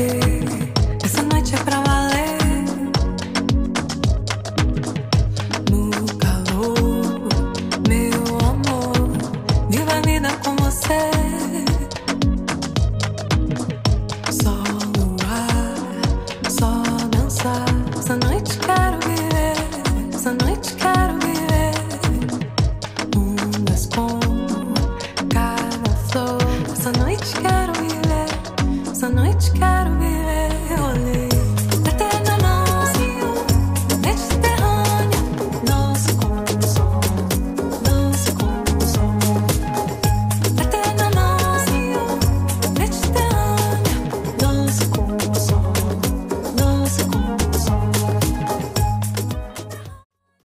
you gotta be there.